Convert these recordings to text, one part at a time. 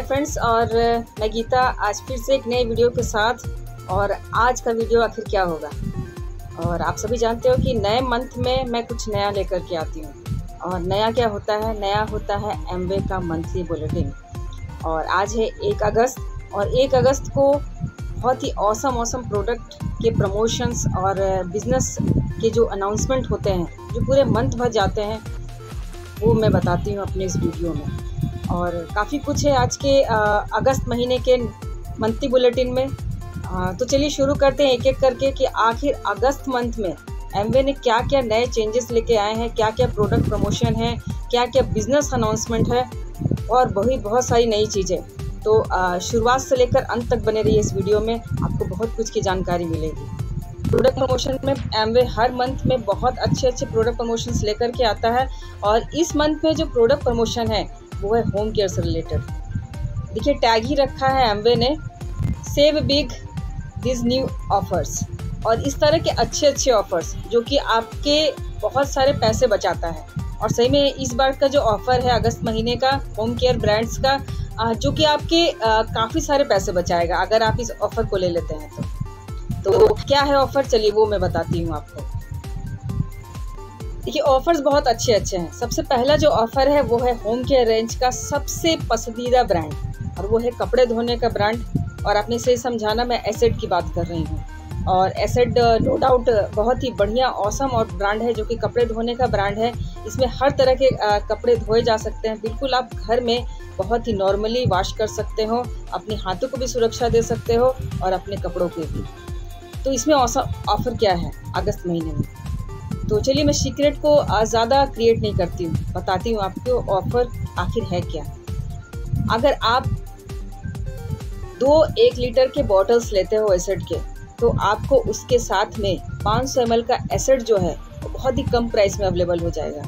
Friends और, मैं गीता, आज फिर से एक नए वीडियो के साथ, और आज का वीडियो आखिर क्या होगा? और आप सभी जानते हो कि नए मंथ में मैं कुछ नया लेकर के आती हूँ। और नया क्या होता है? नया होता है एमवे का मंथली बुलेटिन। और आज है एक अगस्त, और एक अगस्त को बहुत ही औसम औसम प्रोडक्ट के प्रमोशंस और बिज़नेस के जो अनाउंसमेंट होते हैं, जो पूरे मंथ भर जाते हैं, वो मैं बताती हूँ अपने इस वीडियो में। और काफ़ी कुछ है आज के अगस्त महीने के मंथली बुलेटिन में। तो चलिए शुरू करते हैं एक एक करके कि आखिर अगस्त मंथ में एमवे ने क्या क्या नए चेंजेस लेके आए हैं क्या क्या प्रोडक्ट प्रमोशन है क्या क्या बिज़नेस अनाउंसमेंट है और वही बहुत सारी नई चीज़ें। तो शुरुआत से लेकर अंत तक बने रहिए इस वीडियो में, आपको बहुत कुछ की जानकारी मिलेगी। प्रोडक्ट प्रमोशन में एमवे हर मंथ में बहुत अच्छे अच्छे प्रोडक्ट प्रमोशंस लेकर के आता है और इस मंथ में जो प्रोडक्ट प्रमोशन है, वो है होम केयर से रिलेटेड देखिए टैग ही रखा है एमवे ने। Save big this new offers और इस तरह के अच्छे अच्छे ऑफर्स जो कि आपके बहुत सारे पैसे बचाता है। और सही में इस बार का जो ऑफ़र है, अगस्त महीने का होम केयर ब्रांड्स का जो कि आपके काफ़ी सारे पैसे बचाएगा, अगर आप इस ऑफ़र को ले लेते हैं तो। तो क्या है ऑफ़र चलिए वो मैं बताती हूँ आपको। देखिए ऑफर्स बहुत अच्छे अच्छे हैं। सबसे पहला जो ऑफ़र है, वो है होम केयर रेंज का सबसे पसंदीदा ब्रांड और वो है कपड़े धोने का ब्रांड और आपने से समझाना मैं एसेड की बात कर रही हूँ। और एसेड नो डाउट बहुत ही बढ़िया औसम और ब्रांड है जो कि कपड़े धोने का ब्रांड है। इसमें हर तरह के कपड़े धोए जा सकते हैं। बिल्कुल आप घर में बहुत ही नॉर्मली वॉश कर सकते हो, अपने हाथों को भी सुरक्षा दे सकते हो और अपने कपड़ों के भी। तो इसमें ऑफ़र क्या है अगस्त महीने में? तो चलिए मैं सीक्रेट को ज़्यादा क्रिएट नहीं करती हूँ। बताती हूँ आपको ऑफ़र आखिर है क्या। अगर आप दो एक लीटर के बॉटल्स लेते हो एसिड के तो आपको उसके साथ में 500 सौ का एसिड जो है वो बहुत ही कम प्राइस में अवेलेबल हो जाएगा।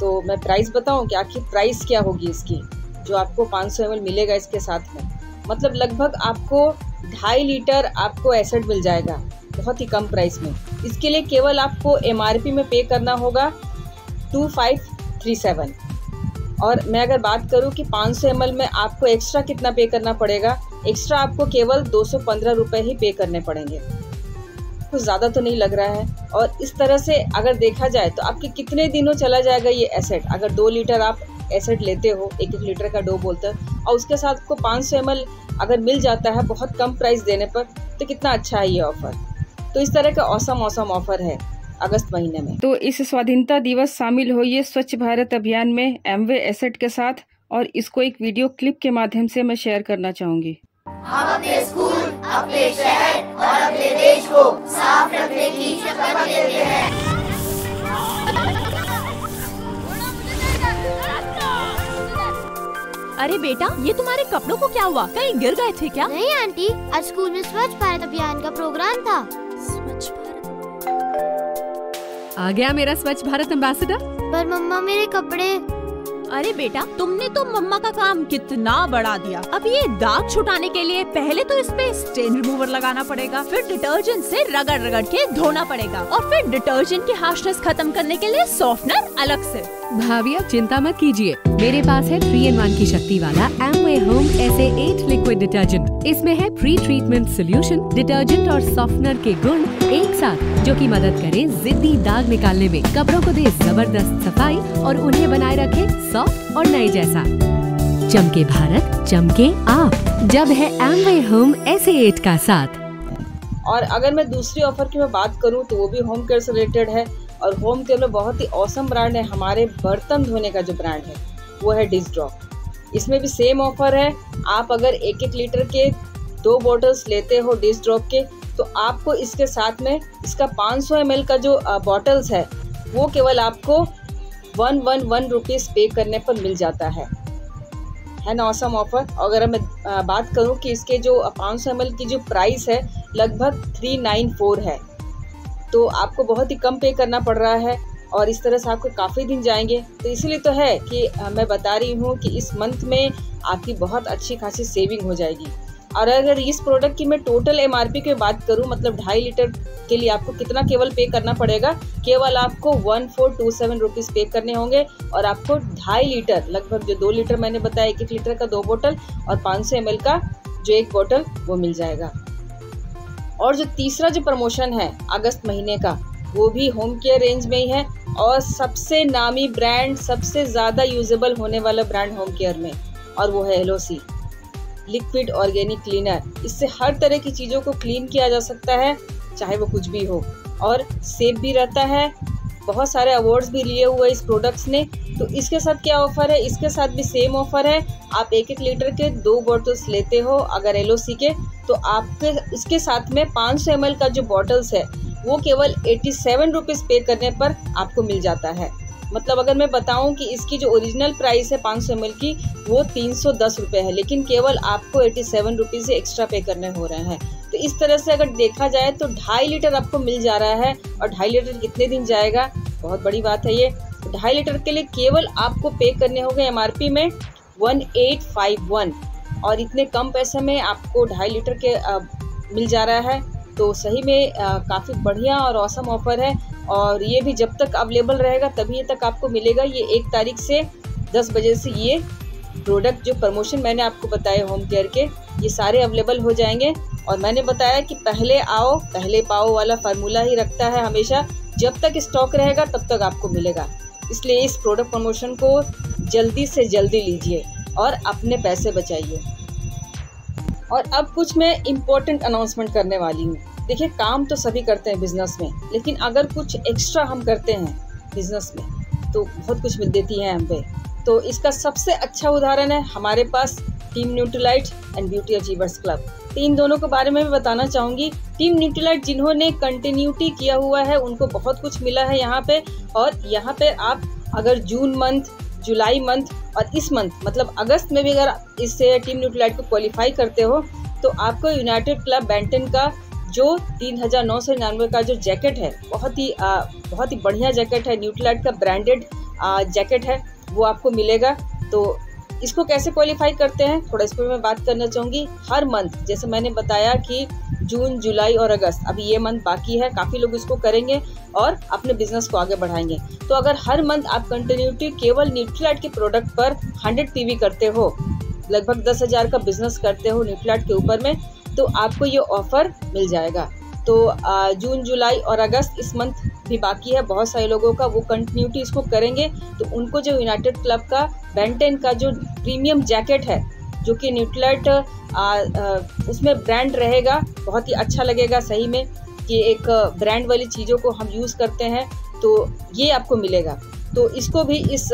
तो मैं प्राइस बताऊँ कि आखिर प्राइस क्या होगी इसकी, जो आपको 500 सौ मिलेगा इसके साथ में? मतलब लगभग आपको ढाई लीटर आपको एसिड मिल जाएगा, बहुत ही कम प्राइस में। इसके लिए केवल आपको एमआरपी में पे करना होगा टू फाइव थ्री सेवन और मैं अगर बात करूँ कि 500 सौ में आपको एक्स्ट्रा कितना पे करना पड़ेगा एक्स्ट्रा आपको केवल दो सौ ही पे करने पड़ेंगे। कुछ ज़्यादा तो नहीं लग रहा है। और इस तरह से अगर देखा जाए तो आपके कितने दिनों चला जाएगा ये एसेट अगर दो लीटर आप एसेट लेते हो, एक एक लीटर का डो बोलते हैं, और उसके साथ आपको 500 सौ अगर मिल जाता है बहुत कम प्राइस देने पर तो कितना अच्छा है ये ऑफ़र तो इस तरह का औसम औसम ऑफ़र है। अगस्त महीने में। तो इस स्वाधीनता दिवस शामिल होइए स्वच्छ भारत अभियान में एमवे एसेट के साथ और इसको एक वीडियो क्लिप के माध्यम से मैं शेयर करना चाहूँगी। हम अपने स्कूल अपने शहर और अपने देश को साफ़ रखने की शपथ लेते हैं। अरे बेटा ये तुम्हारे कपड़ों को क्या हुआ? कहीं गिर गए थे क्या? नहीं आंटी आज स्कूल में स्वच्छ भारत अभियान का प्रोग्राम था। आ गया मेरा स्वच्छ भारत एम्बेसडर पर मम्मा मेरे कपड़े। अरे बेटा तुमने तो मम्मा का काम कितना बढ़ा दिया। अब ये दाग छुटाने के लिए पहले तो इस पे स्टेन रिमूवर लगाना पड़ेगा फिर डिटर्जेंट से रगड़ रगड़ के धोना पड़ेगा और फिर डिटर्जेंट की हार्शनेस खत्म करने के लिए सॉफ्टनर अलग से। भाभी अब चिंता मत कीजिए। मेरे पास है थ्री इन वन की शक्ति वाला Amway home S eight liquid detergent इसमें है प्री ट्रीटमेंट सोल्यूशन डिटर्जेंट और सॉफ्टनर के गुण एक साथ, जो कि मदद करे जिद्दी दाग निकालने में। कपड़ों को दे ज़बरदस्त सफ़ाई और उन्हें बनाए रखे सॉफ्ट और नए जैसा। चमके भारत, चमके आप, जब है एमवे होम एस एट का साथ। और अगर मैं दूसरी ऑफ़र की मैं बात करूँ तो वो भी होम केयर से रिलेटेड है। और होम केयर में बहुत ही औसम ब्रांड है, हमारे बर्तन धोने का जो ब्रांड है, वो है डिस ड्रॉप इसमें भी सेम ऑफ़र है। आप अगर एक एक लीटर के दो बॉटल्स लेते हो डिस ड्रॉप के तो आपको इसके साथ में इसका 500 सौ का जो बॉटल्स है, वो केवल आपको वन वन वन रुपीज़ पे करने पर मिल जाता है। है ना औसम ऑफ़र अगर मैं बात करूँ कि इसके जो 500 सौ की जो प्राइस है, लगभग थ्री नाइन फोर है। तो आपको बहुत ही कम पे करना पड़ रहा है। और इस तरह से आपके काफ़ी दिन जाएँगे। तो इसीलिए तो है कि मैं बता रही हूँ कि इस मंथ में आपकी बहुत अच्छी खासी सेविंग हो जाएगी। और अगर इस प्रोडक्ट की मैं टोटल एम आर पी की बात करूँ मतलब ढाई लीटर के लिए आपको कितना केवल पे करना पड़ेगा, केवल आपको one four two seven rupees pay करने होंगे और आपको ढाई लीटर, लगभग जो दो लीटर मैंने बताया, एक एक लीटर का दो बोतल और पाँच सौ एम एल का जो एक बोतल, वो मिल जाएगा। और जो तीसरा जो प्रमोशन है, अगस्त महीने का, वो भी होम केयर रेंज में ही है। और सबसे नामी ब्रांड सबसे ज़्यादा यूजेबल होने वाला ब्रांड होम केयर में, और वो है एल लिक्विड ऑर्गेनिक क्लीनर इससे हर तरह की चीज़ों को क्लीन किया जा सकता है, चाहे वो कुछ भी हो। और सेफ़ भी रहता है, बहुत सारे अवार्ड्स भी लिए हुए इस प्रोडक्ट्स ने। तो इसके साथ क्या ऑफ़र है? इसके साथ भी सेम ऑफ़र है। आप एक एक लीटर के दो बॉटल्स लेते हो, अगर एल के तो आपके इसके साथ में 500 सौ का जो बॉटल्स है वो केवल एटी सेवन रुपीज़ पे करने पर आपको मिल जाता है। मतलब अगर मैं बताऊँ कि इसकी जो ओरिजिनल प्राइस है पाँच सौ की, वो तीन सौ दस रुपये है, लेकिन केवल आपको एटी सेवन रुपीज़ एक्स्ट्रा पे करने हो रहे हैं। तो इस तरह से अगर देखा जाए तो ढाई लीटर आपको मिल जा रहा है और ढाई लीटर कितने दिन जाएगा? बहुत बड़ी बात है ये। तो ढाई लीटर के लिए केवल आपको पे करने होंगे एमआरपी में वन एट फाइव वन और इतने कम पैसे में आपको ढाई लीटर के मिल जा रहा है। तो सही में काफ़ी बढ़िया और औसम ऑफ़र है। और ये भी जब तक अवेलेबल रहेगा, तभी तक आपको मिलेगा। ये एक तारीख से दस बजे से ये प्रोडक्ट जो प्रमोशन मैंने आपको बताए होम केयर के, ये सारे अवेलेबल हो जाएँगे। और मैंने बताया कि पहले आओ, पहले पाओ वाला फार्मूला ही रखता है हमेशा। जब तक स्टॉक रहेगा, तब तक आपको मिलेगा। इसलिए इस प्रोडक्ट प्रमोशन को जल्दी से जल्दी लीजिए और अपने पैसे बचाइए। और अब कुछ मैं इम्पोर्टेंट अनाउंसमेंट करने वाली हूँ। देखिए, काम तो सभी करते हैं बिज़नेस में, लेकिन अगर कुछ एक्स्ट्रा हम करते हैं बिज़नेस में तो बहुत कुछ मिल देती है हम। पे तो इसका सबसे अच्छा उदाहरण है हमारे पास team Nutrilite and beauty achievers club तो इन दोनों के बारे में भी बताना चाहूँगी। टीम न्यूट्रलाइट जिन्होंने कंटिन्यूटी किया हुआ है, उनको बहुत कुछ मिला है यहाँ पे, और यहाँ पे आप अगर जून मंथ जुलाई मंथ और इस मंथ मतलब अगस्त में भी अगर इससे टीम न्यूट्रलाइट को क्वालिफाई करते हो तो आपको यूनाइटेड क्लब बैंटन का जो तीन हज़ार नौ सौ निन्यानवे का जो जैकेट है बहुत ही आ, बहुत ही बढ़िया जैकेट है न्यूट्रलाइट का ब्रांडेड जैकेट है वो आपको मिलेगा। तो इसको कैसे क्वालिफाई करते हैं? थोड़ा इस पर मैं बात करना चाहूँगी। हर मंथ जैसे मैंने बताया कि जून जुलाई और अगस्त अभी ये मंथ बाकी है काफ़ी लोग इसको करेंगे और अपने बिज़नेस को आगे बढ़ाएँगे। तो अगर हर मंथ आप कंटिन्यूटी केवल न्यूट्रीलाइट के प्रोडक्ट पर हंड्रेड पीवी करते हो लगभग दस हज़ार का बिज़नेस करते हो न्यूट्रीलाइट के ऊपर में तो आपको ये ऑफ़र मिल जाएगा। तो जून, जुलाई और अगस्त इस मंथ भी बाकी है। बहुत सारे लोगों का वो कंटिन्यूटी इसको करेंगे। तो उनको जो यूनाइटेड क्लब का बेंटेन का जो प्रीमियम जैकेट है, जो कि न्यूट्रलाइट उसमें ब्रांड रहेगा, बहुत ही अच्छा लगेगा सही में कि एक ब्रांड वाली चीज़ों को हम यूज़ करते हैं तो ये आपको मिलेगा। तो इसको भी इस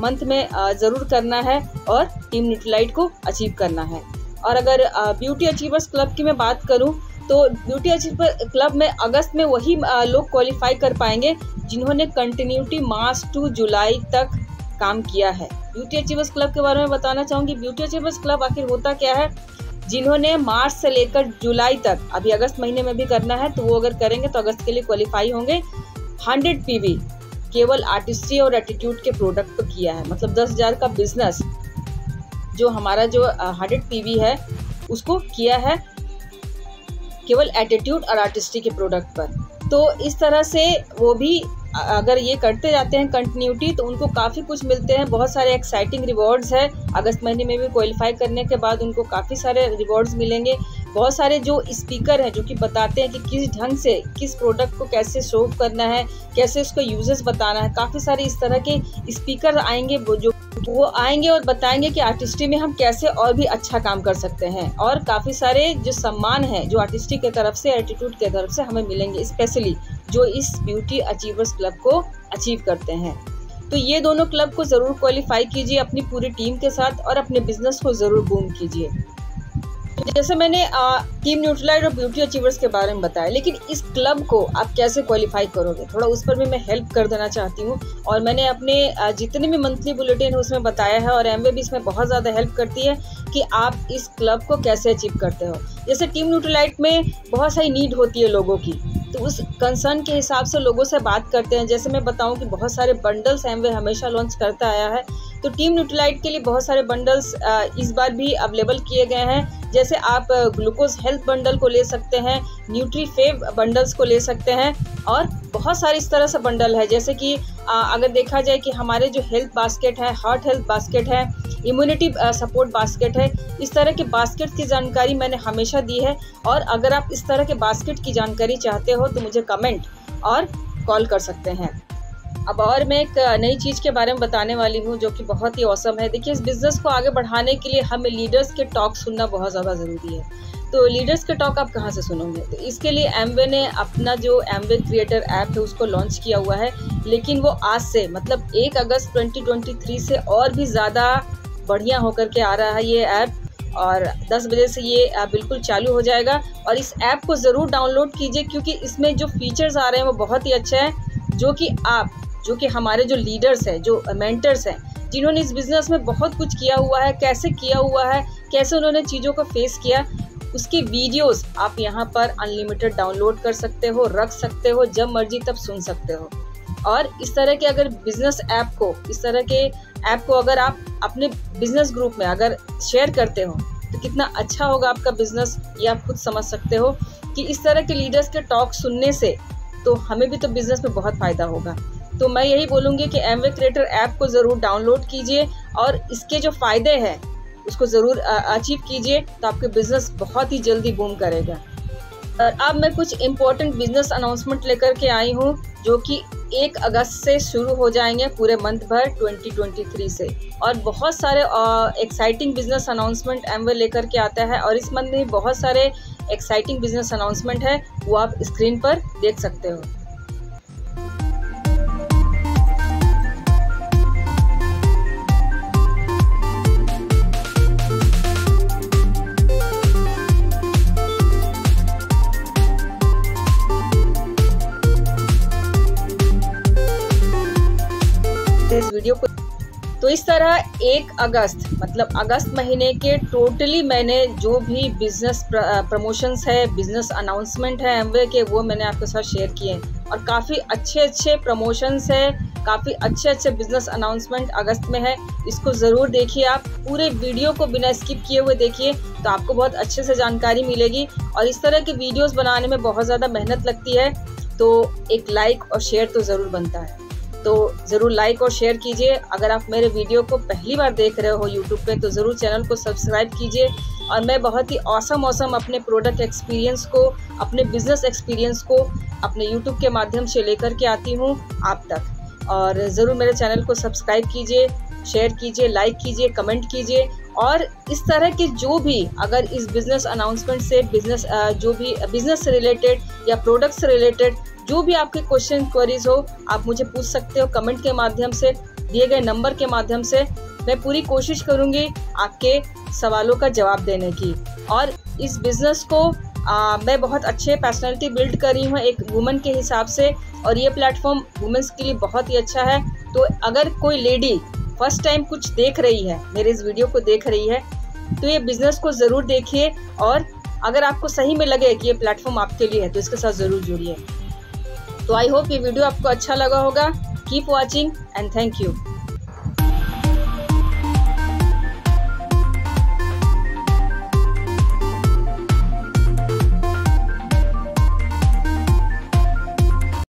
मंथ में ज़रूर करना है और टीम न्यूट्रलाइट को अचीव करना है। और अगर ब्यूटी अचीवर्स क्लब की मैं बात करूँ तो ब्यूटी अचीवर क्लब में अगस्त में वही लोग क्वालिफाई कर पाएँगे जिन्होंने कंटिन्यूटी मार्च टू जुलाई तक काम किया है। ब्यूटी अचीवर्स क्लब के बारे में बताना चाहूँगी। ब्यूटी अचीवर्स क्लब आखिर होता क्या है? जिन्होंने मार्च से लेकर जुलाई तक, अभी अगस्त महीने में भी करना है तो वो अगर करेंगे तो अगस्त के लिए क्वालिफाई होंगे। हंड्रेड पीवी केवल आर्टिस्ट्री और एटीट्यूड के प्रोडक्ट पर किया है। मतलब दस हज़ार का बिज़नेस जो हमारा जो हंड्रेड पीवी है, उसको किया है केवल एटीट्यूड और आर्टिस्टी के प्रोडक्ट पर। तो इस तरह से वो भी अगर ये करते जाते हैं कंटिन्यूटी तो उनको काफ़ी कुछ मिलते हैं। बहुत सारे एक्साइटिंग रिवॉर्ड्स है। अगस्त महीने में भी क्वालिफाई करने के बाद उनको काफ़ी सारे रिवॉर्ड्स मिलेंगे। बहुत सारे जो स्पीकर हैं, जो कि बताते हैं कि किस ढंग से, किस प्रोडक्ट को कैसे शो करना है, कैसे उसका यूज़र्स बताना है, काफ़ी सारे इस तरह के स्पीकर आएँगे जो वो आएँगे और बताएँगे कि आर्टिस्ट्री में हम कैसे और भी अच्छा काम कर सकते हैं। और काफ़ी सारे जो सम्मान है, जो आर्टिस्ट्री के तरफ़ से एटीट्यूड के तरफ़ से हमें मिलेंगे स्पेशली जो इस ब्यूटी अचीवर्स क्लब को अचीव करते हैं। तो ये दोनों क्लब को ज़रूर क्वालिफाई कीजिए अपनी पूरी टीम के साथ और अपने बिज़नेस को ज़रूर बूम कीजिए। जैसे मैंने टीम न्यूट्रलाइट और ब्यूटी अचीवर्स के बारे में बताया, लेकिन इस क्लब को आप कैसे क्वालिफाई करोगे? थोड़ा उस पर भी मैं हेल्प कर देना चाहती हूँ। और मैंने अपने जितने भी मंथली बुलेटिन है, उसमें बताया है और एम भी इसमें बहुत ज़्यादा हेल्प करती है कि आप इस क्लब को कैसे अचीव करते हो। जैसे टीम न्यूट्रलाइट में बहुत सारी नीड होती है लोगों की तो उस कंसर्न के हिसाब से लोगों से बात करते हैं। जैसे मैं बताऊँ कि बहुत सारे बंडल्स एमवे हमेशा लॉन्च करता आया है तो टीम न्यूट्रलाइट के लिए बहुत सारे बंडल्स इस बार भी अवेलेबल किए गए हैं। जैसे आप ग्लूकोज हेल्थ बंडल को ले सकते हैं न्यूट्री फेव बंडल्स को ले सकते हैं और बहुत सारे इस तरह से बंडल है। जैसे कि अगर देखा जाए कि हमारे जो हेल्थ बास्केट है हार्ट हेल्थ बास्केट है इम्यूनिटी सपोर्ट बास्केट है, इस तरह के बास्केट की जानकारी मैंने हमेशा दी है और अगर आप इस तरह के बास्केट की जानकारी चाहते हो तो मुझे कमेंट और कॉल कर सकते हैं। अब और मैं एक नई चीज़ के बारे में बताने वाली हूँ जो कि बहुत ही औसम है। देखिए, इस बिज़नेस को आगे बढ़ाने के लिए हमें लीडर्स के टॉक सुनना बहुत ज़्यादा ज़रूरी है। तो लीडर्स के टॉक आप कहाँ से सुनोगे? तो इसके लिए एमवे ने अपना जो एमवे क्रिएटर ऐप है, उसको लॉन्च किया हुआ है। लेकिन वो आज से मतलब एक अगस्त 2023 से और भी ज़्यादा बढ़िया होकर के आ रहा है ये ऐप और 10 बजे से ये ऐप बिल्कुल चालू हो जाएगा। और इस ऐप को ज़रूर डाउनलोड कीजिए क्योंकि इसमें जो फीचर्स आ रहे हैं वो बहुत ही अच्छे हैं, जो कि आप जो कि हमारे जो लीडर्स हैं, जो मेंटर्स हैं, जिन्होंने इस बिज़नेस में बहुत कुछ किया हुआ है, कैसे किया हुआ है, कैसे उन्होंने चीज़ों को फेस किया, उसकी वीडियोस आप यहाँ पर अनलिमिटेड डाउनलोड कर सकते हो, रख सकते हो, जब मर्ज़ी तब सुन सकते हो। और इस तरह के अगर बिज़नेस ऐप को, इस तरह के ऐप को अगर आप अपने बिज़नेस ग्रुप में अगर शेयर करते हो तो कितना अच्छा होगा आपका बिज़नेस ये आप खुद समझ सकते हो कि इस तरह के लीडर्स के टॉक सुनने से तो हमें भी तो बिज़नेस में बहुत फ़ायदा होगा। तो मैं यही बोलूँगी कि एम वे क्रिएटर ऐप को ज़रूर डाउनलोड कीजिए और इसके जो फ़ायदे हैं, उसको ज़रूर अचीव कीजिए तो आपके बिज़नेस बहुत ही जल्दी बूम करेगा। अब मैं कुछ इम्पोर्टेंट बिज़नेस अनाउंसमेंट लेकर के आई हूँ, जो कि एक अगस्त से शुरू हो जाएँगे पूरे मंथ भर 2023 से। और बहुत सारे एक्साइटिंग बिज़नेस अनाउंसमेंट एमवे लेकर के आता है, और इस मंथ में बहुत सारे एक्साइटिंग बिज़नेस अनाउंसमेंट है, वो आप स्क्रीन पर देख सकते हो। वीडियो को तो इस तरह एक अगस्त मतलब अगस्त महीने के टोटली मैंने जो भी बिज़नेस प्रमोशंस है बिज़नेस अनाउंसमेंट है एमवे के, वो मैंने आपके साथ शेयर किए और काफ़ी अच्छे अच्छे प्रमोशंस है, काफ़ी अच्छे अच्छे बिज़नेस अनाउंसमेंट अगस्त में है। इसको ज़रूर देखिए आप। पूरे वीडियो को बिना स्किप किए हुए देखिए तो आपको बहुत अच्छे से जानकारी मिलेगी। और इस तरह के वीडियोज़ बनाने में बहुत ज़्यादा मेहनत लगती है तो एक लाइक और शेयर तो ज़रूर बनता है। तो ज़रूर लाइक और शेयर कीजिए। अगर आप मेरे वीडियो को पहली बार देख रहे हो यूट्यूब पे तो ज़रूर चैनल को सब्सक्राइब कीजिए। और मैं बहुत ही औसम औसम अपने प्रोडक्ट एक्सपीरियंस को, अपने बिज़नेस एक्सपीरियंस को अपने यूट्यूब के माध्यम से लेकर के आती हूँ आप तक। और ज़रूर मेरे चैनल को सब्सक्राइब कीजिए शेयर कीजिए लाइक कीजिए कमेंट कीजिए। और इस तरह के जो भी, अगर इस बिज़नेस अनाउंसमेंट से बिज़नेस जो भी बिज़नेस से रिलेटेड या प्रोडक्ट से रिलेटेड जो भी आपके क्वेश्चन क्वेरीज हो आप मुझे पूछ सकते हो कमेंट के माध्यम से दिए गए नंबर के माध्यम से। मैं पूरी कोशिश करूँगी आपके सवालों का जवाब देने की। और इस बिज़नेस को आ, मैं बहुत अच्छे पर्सनैलिटी बिल्ड कर रही हूँ एक वुमेन के हिसाब से और ये प्लेटफॉर्म वुमेंस के लिए बहुत ही अच्छा है। तो अगर कोई लेडी फ़र्स्ट टाइम कुछ देख रही है मेरे इस वीडियो को देख रही है तो ये बिज़नेस को ज़रूर देखिए और अगर आपको सही में लगे कि ये प्लेटफॉर्म आपके लिए है तो इसके साथ ज़रूर जुड़िए। तो आई होप ये वीडियो आपको अच्छा लगा होगा. Keep watching and thank you